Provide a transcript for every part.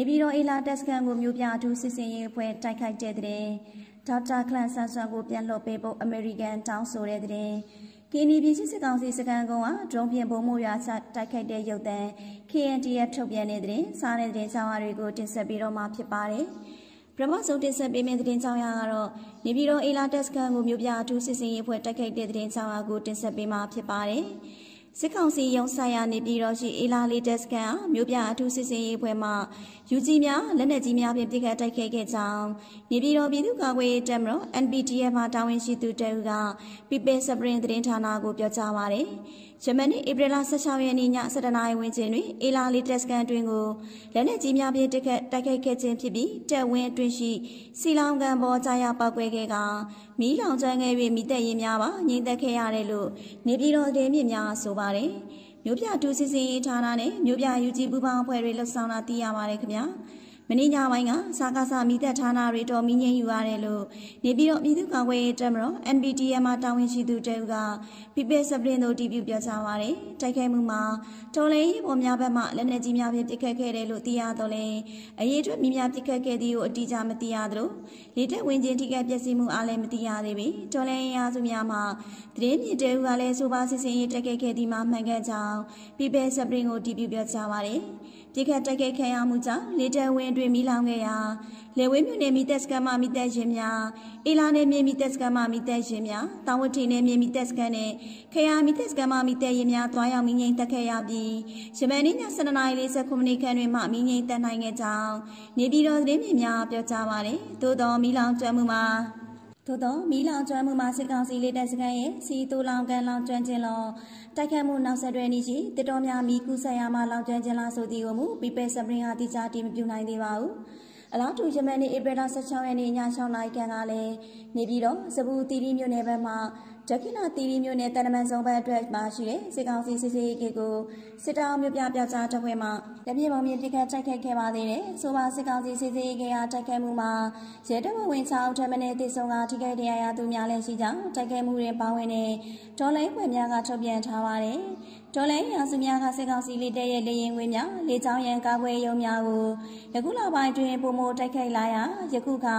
နေပြည်တော်အေလာတက်စကန်ကိုမြို့ပြအထူးစစ်စင်ရေးအဖွဲ့တိုက်ခိုက်တဲ့တဲ့ဒေါက်တာခလန်ဆန်ဆွမ်ကိုပြန်လွှတ်ပေးဖို့အမေရိကန်တောင်းဆိုတဲ့တဲ့ကင်းဒီပြည်စစ်ကောင်စီစကန်ကုန်းကဒရုန်းဖြင့်ဘုံမိုးရွာချတိုက်ခိုက်တဲ့ရုပ်သံ KNTF ထုတ်ပြန်တဲ့တဲ့စားတဲ့တဲ့ကြောင်းအရာတွေကိုတင်ဆက်ပြီးတော့မှဖြစ်ပါတယ်။ပထမဆုံးတင်ဆက်ပေးမယ့်တဲ့ကြောင်းအရာကတော့နေပြည်တော်အေလာတက်စကန်ကိုမြို့ပြအထူးစစ်စင်ရေးအဖွဲ့တိုက်ခိုက်တဲ့တဲ့ကြောင်းအရာကိုတင်ဆက်ပေးမှာဖြစ်ပါတယ်။ စစ်ကောင်စီရုံးဆိုင်ရာနေပြည်တော်ရှိအေလာလီတက်စကန်အားမြို့ပြအထူးစစ်စင်ရေးဖွဲ့မှယူကြီးများလက်နက်ကြီးများဖြင့်ပစ်ခတ်တိုက်ခိုက်ခဲ့ကြောင်းနေပြည်တော်ပြည်သူ့ကာကွယ်ရေးတပ်မတော် NPTF မှတာဝန်ရှိသူတအူက People Spring သတင်းဌာနကိုပြောကြားပါရယ် ယမန်နေ့ဧပြီလ16ရက်နေ့ည7:00နာရီဝန်းကျင်တွင်အေလာလီတက်စကန်တွင်ကိုလက်နက်ကြီးများဖြင့်တိုက်ခိုက်တိုက်ခိုက်ခဲ့ခြင်းဖြစ်ပြီးတပ်ဝင်းအတွင်းရှိစီလောင်ကန်ပေါ်ကြာရပောက်ကွဲခဲ့ကမီးလောင်ကျွမ်းခဲ့၍မိသက်ရင်များပါငြိမ်သက်ခဲ့ရတယ်လို့နေပြည်တော်ဒေသမြင့်များဆိုပါတယ်မြို့ပြတူစီစီဌာနနဲ့မြို့ပြယူကြည်ပူပေါင်းအဖွဲ့တွေလှုပ်ဆောင်တာသိရပါတယ်ခင်ဗျာ။ မင်းညပိုင်းကစာကားစာမိသက်ဌာနတွေတော်မီငိမ့်ယူရတယ်လို့နေပြီးတော့ပြည်သူ့ကာကွယ်ရေးတပ်မတော် NPTM မှာတာဝန်ရှိသူတဦးက People Supreme တို့တည်ပြုပြောကြားပါတယ်တိုက်ခိုက်မှုမှာတော်လိုင်းရေးပေါ်များဘက်မှလက်နက်ကြီးများဖြင့်ပစ်ခတ်ခဲ့တယ်လို့သိရတော့လဲအရေးအတွက်မိများပစ်ခတ်ခဲ့သည်ကိုအတိအကျမသိရသလိုလေတက်ဝင်ချင်းထိခိုက်ပျက်စီးမှုအားလည်းမသိရသေးပေတော်လိုင်းရေးအားစုများမှာသတင်းမြစ်တဲဦးကလည်းဆိုပါစစ်စင်ရေးတက်ခဲ့ခဲ့သည်မှာမှန်ကန်ကြောင်း People Supreme ကိုတည်ပြုပြောကြားပါတယ် ပြစ်ခတ်တိုက်ခိုက်ခံရမှုကြောင့်လေတဝင်းတွင်မိလောင်ခဲ့ရာလေဝင်းမြို့နယ်မိသက်စကန်မှမိသက်ရှင်များအေလာနယ်မြေမိသက်စကန်မှမိသက်ရှင်များတောင်ဝတီနယ်မြေမိသက်စကန်နဲ့ခရမိသက်စကန်မှမိသက်ရင်များတွားရောက်မိငိမ့်တက်ခဲ့ရပြီးရမန်နေ့ည7:49မိနစ်ခန့်တွင်မှမိငိမ့်တက်နိုင်ခဲ့ကြောင်းနေပြည်တော်သတင်းမြင်များပြောကြားပါတယ်သို့တော်မိလောင်ကျွမ်းမှုမှာ သို့သောမီးလောင်ကျွမ်းမှုမှာစစ်ကောင်စီလေးတပ်စခန်းရဲ့စီတူလောင်ကန်လောင်ကျွမ်းခြင်းလောတိုက်ခတ်မှုနောက်ဆက်တွဲနေရှိတတော်များမီးကူးဆက်ရမှလောင်ကျွမ်းခြင်းလားဆိုသည်ကိုမူပီပယ်စပရင်ဟာတိကျတည်မပြုနိုင်သေးပါဘူးအလားတူယမန်နေ့ဧပြီလ16ရက်နေ့ည6နာရီခန့်ကလည်းနေပြီးတော့စပူတီရီမြို့နယ်ဘက်မှာ ဒက္ခိဏတီရီမြို့နယ်တန်တမန်ဆောင်ဘက်အတွက်မှာရှိတဲ့စစ်ကောင်စီစစ်စေးကေကိုစစ်တောင်းမြို့ပြပြကြားတပ်ဖွဲ့မှလက်ပြပုံမြင့်ပြစ်ခတ်တိုက်ခိုက်ခဲ့ပါသေးတယ်။ဆိုပါစစ်ကောင်စီစစ်စေးကေအားတိုက်ခိုက်မှုမှာရဲတပ်ဖွဲ့ဝင်6ထက်မနည်းတိစုံကထိခိုက်ဒဏ်ရာရသူများလည်းရှိကြောင်းတိုက်ခိုက်မှုတွေပါဝင်တဲ့ဒေါ်လိုင်းဖွဲ့များကထုတ်ပြန်ထားပါတယ်။ဒေါ်လိုင်းရာစုများကစစ်ကောင်စီလေးတဲ့ရဲ့လေရင်ဝင်များလေချောင်းရန်ကာကွယ်ရုံများကိုယခုလပိုင်းတွင်ပုံမတိုက်ခိုက်လာရာယခုခါ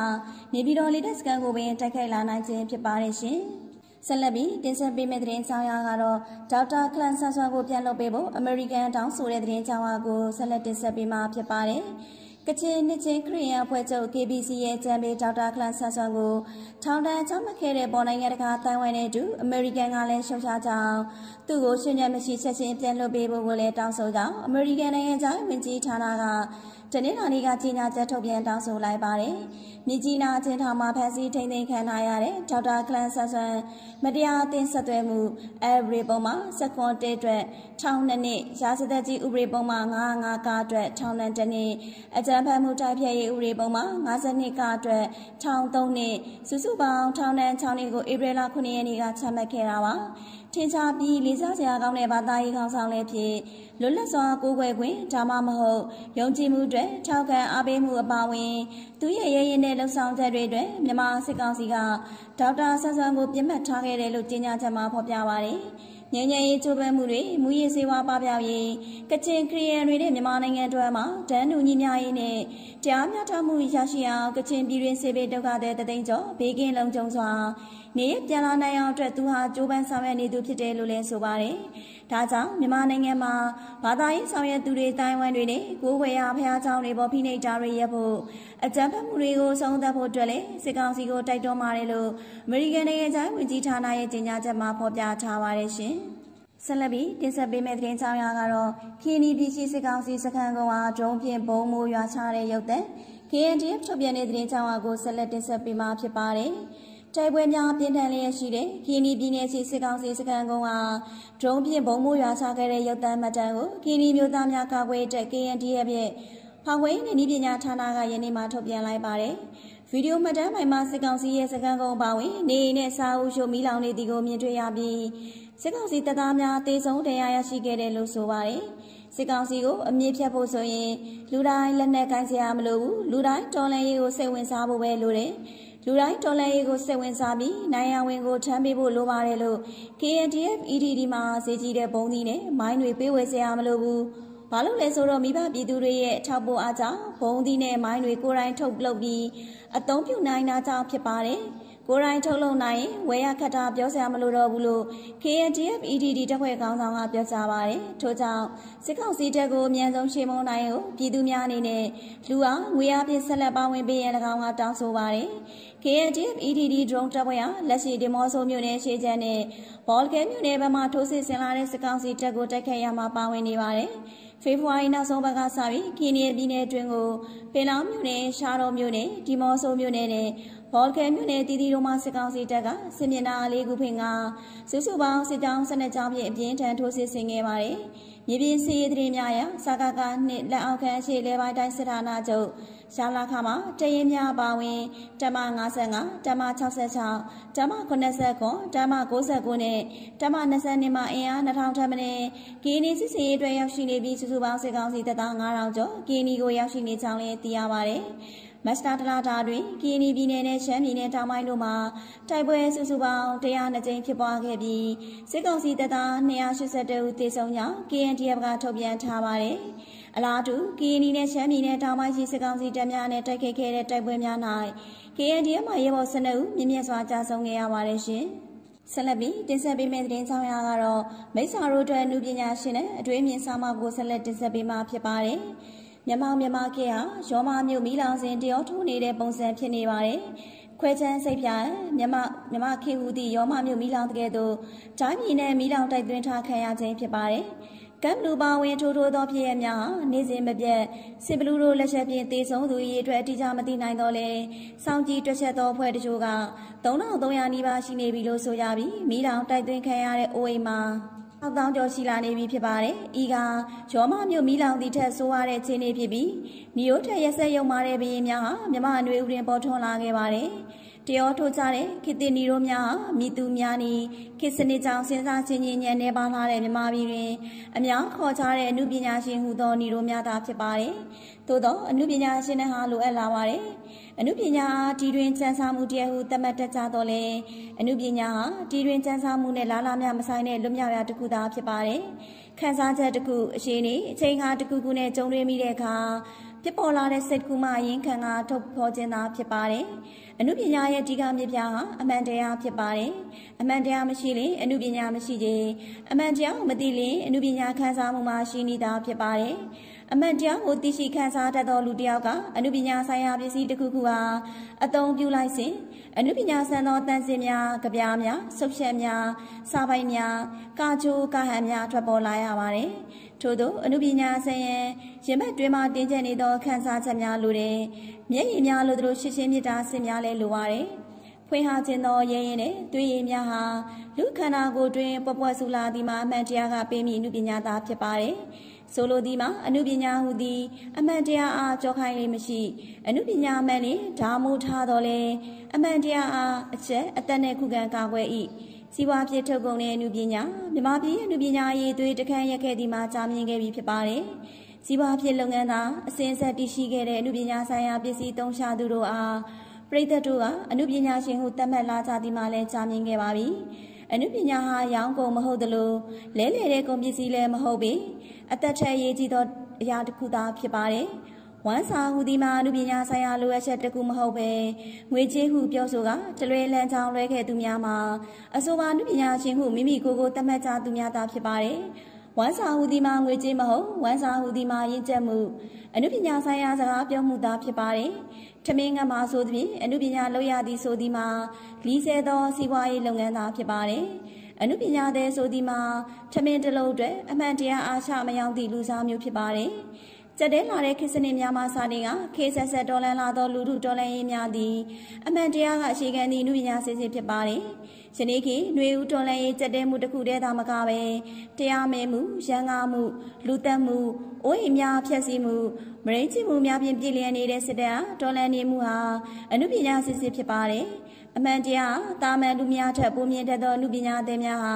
နေပြည်တော်လေးတက်စကန်ကိုပင်တိုက်ခိုက်လာနိုင်ခြင်းဖြစ်ပါတယ်ရှင်။ ဆက်လက်ပြီးတင်ဆက်ပေးမယ့်သတင်းကြောင်းရာကတော့ဒေါက်တာခလန်ဆန်ဆွာကိုပြန်လုပ်ပေးဖို့အမေရိကန်တောင်းဆိုတဲ့သတင်းကြောင်းရာကိုဆက်လက်တင်ဆက်ပေးမှာဖြစ်ပါတယ်။ ကချင်နှစ်ချင်းခရီးယန်အဖွဲ့ချုပ် KBC ရဲ့ချန်ပီဒေါက်တာခလန်ဆန်ဆွန်ကိုထောင်ဒဏ်ချမှတ်ခဲ့တဲ့ပေါ်နိုင်ငံတကာတိုင်ဝမ်နဲ့အတူအမေရိကန်ကလည်းရှုံချကြောင်းသူ့ကိုရှင်းရမရှိချက်ချင်းပြန်လွှတ်ပေးဖို့ကိုလည်းတောင်းဆိုကြောင်းအမေရိကန်နိုင်ငံသားဝန်ကြီးဌာနကတနင်္လာနေ့ကကြေညာချက်ထုတ်ပြန်တောင်းဆိုလိုက်ပါတယ်။မြကြီးနားချင်းထောင်မှာဖမ်းဆီးထိန်သိမ်းခံထားရတဲ့ဒေါက်တာကလန်ဆန်ဆွန်မတရားအသင်းဆက်သွယ်မှုအဲဘရီပုံမှာစကွန်တေအတွက်ထောင်နှစ်နှစ်ရာဇသက်ကြီးဥပဒေပုံမှာ95ကအတွက်ထောင်နဲ့တစ်နှစ်အကြမ်းဖက်မှုတိုက်ဖျက်ရေးဥပဒေပုံမှာ52ကအတွက်ထောင်3နှစ်စုစုပေါင်းထောင်နဲ့6နှစ်ကိုဧပြီလ9ရက်နေ့ကချမှတ်ခဲ့တာပါ။ထင်ရှားပြီးလေးစားစရာကောင်းတဲ့ဘာသာရေးခေါင်းဆောင်လည်းဖြစ်လွတ်လပ်စွာကိုးကွယ်ခွင့်ဒါမှမဟုတ်ယုံကြည်မှုတွေထောက်ခံအားပေးမှုအပါအဝင်သူရဲ့ရဲရင်တဲ့လှုပ်ဆောင်ချက်တွေအတွက်မြန်မာစစ်ကောင်စီကဒေါက်တာဆန်းဆန်းကိုပြစ်မှတ်ထားခဲ့တယ်လို့ကြေညာချက်မှာဖော်ပြပါတယ်။ ငြိမ်းချမ်းရေးချိုးပန်းမှုတွေမူရည်စေဝါပပျောက်ရေးကချင်ခရီးယန်တွေနဲ့မြန်မာနိုင်ငံအတွက်မှာတန်းတူညီမျှရေးနဲ့တရားမျှတမှုရရှိအောင်ကချင်ပြည်တွင်းစေဘေးဒုက္ခတဲ့တသိန်းကျော်ဘေးကင်းလုံခြုံစွာနေရပြန်လာနိုင်အောင်အတွက်သူဟာကြိုးပမ်းဆောင်ရွက်နေသူဖြစ်တယ်လို့လည်းဆိုပါတယ်။ ဒါကြောင့်မြန်မာနိုင်ငံမှာဘာသာရေးဆောင်ရွက်သူတွေတိုင်ဝမ်တွေနဲ့ကိုးဝယ်ရဖျားเจ้าတွေပေါ်ဖိနှိပ်တာတွေရပ်ဖို့အကြမ်းဖက်မှုတွေကိုဆုံးသက်ဖို့အတွက်လည်းစစ်ကောင်စီကိုတိုက်တွန်းပါတယ်လို့အမေရိကန်နိုင်ငံသားဝန်ကြီးဌာနရဲ့ကြေညာချက်မှာဖော်ပြထားပါတယ်ရှင်။ဆက်လက်ပြီးတင်ဆက်ပေးမယ့်သတင်းကြောင်းရာကတော့ခီနီပြည်ရှိစစ်ကောင်စီစခန်းကုန်းအားဒရုန်းဖြင့်ဘုံမိုးရွာချတဲ့ရုပ်သံ KNDF ထုတ်ပြန်တဲ့သတင်းကြောင်းအားကိုဆက်လက်တင်ဆက်ပေးမှာဖြစ်ပါတယ်။ တိုက်ပွဲများပြင်းထန်လျက်ရှိတဲ့ကီနီပြည်နယ်ရှိစစ်ကောင်စီစခန်းကုန်းကဒရုန်းဖြင့်ဘုံမိုးရွာချခဲ့တဲ့ရုပ်သံမှတ်တမ်းကိုကီနီမျိုးသားများကာကွယ်တဲ့ KNDF ရဲ့ဖောင်ဝေးနေနည်းပညာဌာနကယနေ့မှထုတ်ပြန်လိုက်ပါတယ်။ဗီဒီယိုမှတ်တမ်းပိုင်းမှာစစ်ကောင်စီရဲ့စခန်းကုန်းပါဝင်နေနဲ့စာအုပ်ရှုမီလောင်နေသည်ကိုမြင်တွေ့ရပြီးစစ်ကောင်စီတပ်သားများတေဆုံးတရားရရှိခဲ့တယ်လို့ဆိုပါတယ်။စစ်ကောင်စီကိုအမြင့်ဖြတ်ဖို့ဆိုရင်လူတိုင်းလက်နက်ကိုင်းစရာမလိုဘူးလူတိုင်းတော်လှန်ရေးကိုစိတ်ဝင်စားဖို့ပဲလိုတယ်။ လူတိုင်းတော်လှန်ရေးကိုစိတ်ဝင်စားပြီးနိုင်ရဝင်ကိုထမ်းပေးဖို့လိုပါတယ်လို့ KNDF EDD မှာဈေးကြီးတဲ့ဘုံသီးနဲ့မိုင်းတွေပေးဝယ်စရာမလိုဘူးဘာလို့လဲဆိုတော့မိဘပြည်သူတွေရဲ့ထောက်ပို့အားကြောင့်ဘုံသီးနဲ့မိုင်းတွေကိုယ်တိုင်ထုတ်လုပ်ပြီးအသုံးပြုနိုင်တာကြောင့်ဖြစ်ပါတယ်။ ကိုရိုင်းထုတ်လုပ်နိုင်ရင်ဝယ်ရခတ်တာပြောစရာမလိုတော့ဘူးလို့ KNDF EDD တပ်ဖွဲ့ခေါင်းဆောင်ကပြောကြားပါတယ်။ထို့ကြောင့်စစ်ကောင်စီတပ်ကိုအမြန်ဆုံးရှင်းမုံနိုင်ကိုပြည်သူများအနေနဲ့လူအားငွေအားဖြင့်ဆက်လက်ပါဝင်ပေးရန်၎င်းကတောင်းဆိုပါတယ်။ KNDF EDD drone တပ်ဖွဲ့ဟာလက်ရှိဒီမော့ဆိုမြို့နယ်ရှေ့ချမ်းနဲ့ဘော်လကဲမြို့နယ်ဘက်မှထိုးစစ်ဆင်လာတဲ့စစ်ကောင်စီတပ်ကိုတိုက်ခိုက်ရမှာပါဝင်နေပါတယ်။ဖေဖော်ဝါရီနောက်ဆုံးပတ်ကစပြီးကင်းနီပြည်နယ်အတွင်းကိုပင်လောင်းမြို့နယ်ရှားတော်မြို့နယ်ဒီမော့ဆိုမြို့နယ်နဲ့ ဘော်လကဲမြို့နယ်တီတီတို့မှစစ်ကောင်စီတပ်ကစစ်မျက်နှာလေးခုဖင်ကစုစုပေါင်းစစ်ကြောင်း၁၂ကြောင်းဖြင့်အပြင်းထန်ထိုးစစ်ဆင်ခဲ့ပါတယ်။မြေပြင်စီးရေးသတင်းများအရစကားကနှစ်လက်အောက်ခံရှေ့လဲပိုင်းတိုင်းစစ်ဌာနချုပ်ရှာလာခမှာတရင်များပါဝင်တမ55တမ66တမ89တမ69နဲ့တမ20မှာအင်အား2000ထပ်မင်းကီနီစစ်စီရေးအတွက်ရောက်ရှိနေပြီးစုစုပေါင်းစစ်ကောင်စီတပ်သား9000ကျော်ကီနီကိုရောက်ရှိနေကြောင်းလည်းသိရပါတယ်။ မတ်စတာတလာတာတွင်ကီနီပြည်နယ်နဲ့ရှမ်းပြည်နယ်တောင်ပိုင်းတို့မှာတိုက်ပွဲစုစုပေါင်း102ကြိမ်ဖြစ်ပွားခဲ့ပြီးစစ်ကောင်စီတပ်သား282ဦးသေဆုံးကြောင်း KNDF ကထုတ်ပြန်ထားပါတယ်။အလားတူကီနီနဲ့ရှမ်းပြည်နယ်တောင်ပိုင်းရှိစစ်ကောင်စီတပ်များနဲ့တိုက်ခိုက်ခဲ့တဲ့တိုက်ပွဲများ၌ KNDF မှရဲဘော်12ဦးမြင့်မြတ်စွာကြာဆုံးခဲ့ရပါတယ်ရှင်။ဆက်လက်ပြီးတင်ဆက်ပေးမယ့်သတင်းဆောင်ရကတော့မိစ္ဆာတို့အတွက်နုပညာရှင်နဲ့အတွေ့အမြင်ဆောင်မကိုဆက်လက်တင်ဆက်ပေးမှာဖြစ်ပါတယ်။ မြမမြမခေဟာရောမမြို့မီလောင်စဉ်တရောထိုးနေတဲ့ပုံစံဖြစ်နေပါတယ်။ခွဲချမ်းစိတ်ပြမြမမြမခေဟူသည့်ရောမမြို့မီလောင်တကယ်တော့ဓာတ်ပြည်နဲ့မီလောင်တိုက်သွင်းထားခံရခြင်းဖြစ်ပါတယ်။ကမ်လူပါဝင်ထိုးထိုးသောဖြစ်ရများဟာနေစဉ်မပြတ်စစ်ဘလူးတို့လက်ချက်ဖြင့်တေဆုံးသူ၏အတွက်အတိအကျမသိနိုင်တော့လေစောင့်ကြည့်တွက်ချက်သောအဖွဲ့တချို့က3300နီးပါးရှိနေပြီလို့ဆိုကြပြီးမိလောင်တိုက်သွင်းခံရတဲ့အိုအိမ်မှာ။ အောက်တောင်းကျော်ရှိလာနေပြီဖြစ်ပါတယ်။ဤကရောမမြို့မီလောင်သည့်ထက်ဆိုးရတဲ့ခြေနေဖြစ်ပြီးနီယိုထက်ရက်ဆက်ရုံမာတဲ့ဘရင်များဟာမြမအနွေဥရင်ပေါ်ထွန်းလာခဲ့ပါတယ်။ တရောထိုးကြတဲ့ခေတ္တနီတို့များဟာမိသူများနီခေစနစ်ကြောင့်စဉ်းစားချင်းချင်းညံနေပါလာတဲ့မြမပြည်တွင်အများခေါ်ချတဲ့အမှုပညာရှင်ဟူသောနီတို့များသာဖြစ်ပါတယ်။သို့သောအမှုပညာရှင်တွေဟာလိုအပ်လာပါတယ်။အနုပညာအားတီတွင်စံစာမှုတည်းဟုသတ်မှတ်တတ်ကြတော့လေအနုပညာဟာတီတွင်စံစာမှုနဲ့လားလားများမဆိုင်တဲ့လွတ်မြောက်ရာတစ်ခုသာဖြစ်ပါတယ်ခန်းစားချက်တစ်ခုအရှိန်နေအချိန်ခါတစ်ခုခုနဲ့ကြုံတွေ့မိတဲ့အခါ ဖြစ်ပေါ်လာတဲ့စိတ်ကူးမှအရင်ခံကထုတ်ဖော်ခြင်းသာဖြစ်ပါတယ်အနုပညာရဲ့ဒီကမြပြဟာအမှန်တရားဖြစ်ပါတယ်အမှန်တရားမရှိရင်အနုပညာမရှိခြင်းအမှန်တရားကိုမသိရင်အနုပညာခံစားမှုမှရှိနေတာဖြစ်ပါတယ်အမှန်တရားကိုသိရှိခံစားတတ်သောလူတစ်ယောက်ကအနုပညာဆိုင်ရာပစ္စည်းတစ်ခုခုအားအသုံးပြုလိုက်စဉ်အနုပညာဆန်သောတန်စင်များ၊ကြပြားများ၊ဆုပ်ချက်များ၊စာပိုင်များ၊ကာချိုးကာဟန်များထွက်ပေါ်လာရပါတယ်။ ထို့သောအနုပညာဆန်ရန်ရင်ဘတ်တွင်မှတင်းကျပ်နေသောခံစားချက်များလိုတယ်။မျက်ရည်များလိုသလိုရှင်းရှင်းမြစ်တာဆင်များလည်းလိုပါတယ်။ဖွင့်ဟာခြင်းသောရဲရင်နဲ့သွေးရည်များဟာလူခန္ဓာကိုယ်တွင်ပွက်ပွက်ဆူလာသည်မှာအမှန်တရားကပေးမိအနုပညာသားဖြစ်ပါတယ်။ဆိုလိုသည်မှာအနုပညာဟူသည်အမှန်တရားအားကြောခိုင်းလေးမရှိအနုပညာမှန်လင်ဓာမိုးထားတော်လဲအမှန်တရားအားအချက်အသက်နဲ့ခုခံကာကွယ်၏ စီးပွားဖြစ်ထုတ်ကုန်တဲ့အနုပညာမြမပြည်အနုပညာရေးသွေးတခန့်ရက်ခဲ့သည်မှာကြာမြင့်ခဲ့ပြီဖြစ်ပါတယ်စီးပွားဖြစ်လုပ်ငန်းသာအစဉ်ဆက်တည်ရှိခဲ့တဲ့အနုပညာဆိုင်ရာပစ္စည်းသုံးရှားသူတို့အားပရိသတ်တို့ကအနုပညာရှင်ဟုသတ်မှတ်လာကြသည်မှာလည်းကြာမြင့်ခဲ့ပါပြီအနုပညာဟာရောင်းကုန်မဟုတ်သလိုလဲလှယ်တဲ့ကုန်ပစ္စည်းလည်းမဟုတ်ပေအသက်ထက်ရေးကြီးသောအရာတစ်ခုသာဖြစ်ပါတယ်။ ဝမ်းစာဟူဒီမှာအမှုပညာဆိုင်ရာလိုအပ်ချက်တစ်ခုမဟုတ်ပဲငွေကြေးဟုပြောဆိုကတလွဲလန်းချောင်းလွဲခဲ့သူများမှာအဆိုပါအမှုပညာရှင်ဟုမိမိကိုယ်ကိုသတ်မှတ်ကြသူများသာဖြစ်ပါတယ်။ဝမ်းစာဟူဒီမှာငွေကြေးမဟုတ်ဝမ်းစာဟူဒီမှာရင့်ကျက်မှုအမှုပညာဆိုင်ရာစကားပြောမှုသာဖြစ်ပါတယ်။ထမင်းငတ်မှာဆိုသည်အမှုပညာလောက်ရသည်ဆိုသည်မှာလီးဆဲသောစီးပွားရေးလုပ်ငန်းသာဖြစ်ပါတယ်။အနုပညာသည်ဆိုသည်မှာထမင်းတလုံးအတွက်အမှန်တရားအားချမရောက်သည့်လူစားမျိုးဖြစ်ပါတယ်။ ကြက်တဲလာတဲ့ခေတ်စနစ်များမှာစာတင်ကခေဆက်ဆက်တော်လန်လာသောလူထုတော်လန်ရေးများသည်အမှန်တရားကအခြေခံသည့်အနုပညာစစ်စစ်ဖြစ်ပါတယ်။ယနေ့ခေတ်ຫນွေဦးတော်လန်ရေးကြက်တဲမှုတစ်ခုတည်းသာမကပဲတရားမဲမှုရန်ကားမှုလူတက်မှုအိုးအိမ်များဖျက်ဆီးမှုမရင်းချမှုများဖြင့်ပြည်လည်နေတဲ့စစ်တပ်တော်လန်နေမှုဟာအနုပညာစစ်စစ်ဖြစ်ပါတယ်။အမှန်တရားတာမန်လူများထက်ပိုမြင့်တတ်သောအမှုပညာသည်များဟာ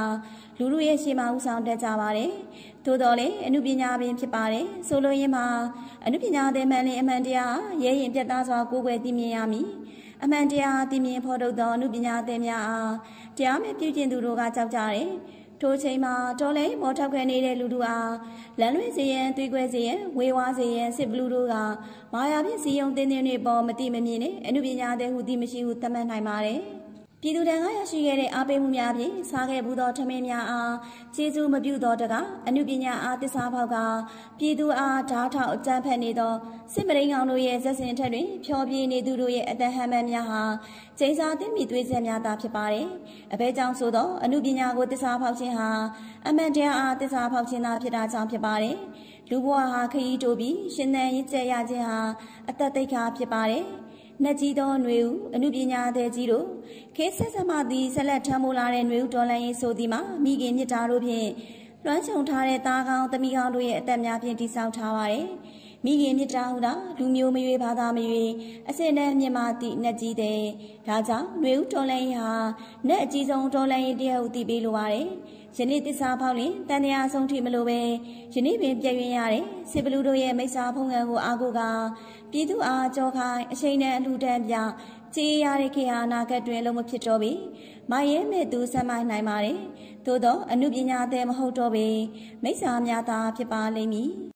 လူလူရဲ့ရှေ့မှာဥဆောင်တတ်ကြပါတယ်။ သို့တော်လည်းအမှုပညာပင်ဖြစ်ပါတယ်။ဆိုလိုရင်းမှာအမှုပညာသည်မှန်လင်အမှန်တရားရဲရင်ပြတ်သားစွာကိုးကွယ်သိမြင်ရမည်။အမှန်တရားသိမြင်ဖော်ထုတ်သောအမှုပညာသည်များအားတရားမဲ့ပြုကျင့်သူတို့ကကြောက်ကြတယ်။ဒထိုချိန်မှာတော်လဲမော်ထောက်ခံနေတဲ့လူတို့အားလမ်းလွေစီရင်သွေးကွဲစီရင်ဝေဝါစီရင်စစ်ဘလူးတို့ကမာယာဖြင့်စီယုံတင်းတင်းတွေပေါ်မတိမမြင်နဲ့အမှုပညာတဲ့ဟူသည်မရှိဟုသတ်မှတ်နိုင်ပါတယ်။ ပြည်သူတန်ကရရှိခဲ့တဲ့အားပေးမှုများဖြင့်စားခဲ့ဘူးသောထမင်းများအားကျေးဇူးမပြုသောတကအနုပညာအားတစ္ဆာဖောက်ကပြည်သူအားဓာတ်ထောက်အကြံဖက်နေသောစစ်မရင်းကောင်တို့ရဲ့ဇက်စင်ထက်တွင်ဖြောပြနေသူတို့ရဲ့အသက်ဟန်မှန်များဟာကျိန်စာသိမိသွေးဆက်များသာဖြစ်ပါတယ်။အဘဲကြောင့်ဆိုသောအနုပညာကိုတစ္ဆာဖောက်ခြင်းဟာအမှန်တရားအားတစ္ဆာဖောက်ခြင်းသာဖြစ်တာကြောင့်ဖြစ်ပါတယ်။လူဘဝဟာခရီးတိုးပြီးရှင်သန်ရည်ကျက်ရခြင်းဟာအသက်သိက္ခာဖြစ်ပါတယ်။ နှက်ကြီးသောຫນွေဦးအမှုပညာသည်ကြီးတို့ခေဆက်ဆက်မှသည်ဆက်လက်ထမ်းမိုးလာတဲ့ຫນွေဦးတော်လန်ရေးဆိုသည်မှာမိခင်မြစ်တာတို့ဖြင့်လွှမ်းခြုံထားတဲ့သားကောင်းသမီးကောင်းတို့ရဲ့အသက်များဖြင့်တည်ဆောက်ထားပါတယ်မိခင်မြစ်တာဟူတာလူမျိုးမရွေဘာသာမရွေအစစ်နဲ့မြင်မာသည့်နှက်ကြီးတဲ့ဒါကြောင့်ຫນွေဦးတော်လန်ရေးဟာနှက်အကြီးဆုံးတော်လန်ရေးတရားဟုသိပေးလိုပါတယ် ယနေ့တစ္ဆာဖောက်လင်တန်တရားဆုံးထိမလို့ပဲယနေ့ပင်ပြည့်ရင်ရတယ်စစ်ဘလူးတို့ရဲ့မိစ္ဆာဖုံးငံကိုအာကိုကပြည်သူအားကြောခိုင်းအချိန်နဲ့အလှူဒန်းပြကြေးရတဲ့ခေဟာနာဂတ်တွင်လုံးမဖြစ်တော့ပြီမရဲမဲ့သူဆက်မိုင်းနိုင်ပါတယ်သို့တော့အမှုပညာသည်မဟုတ်တော့ပေမိစ္ဆာများသာဖြစ်ပါလိမ့်မည်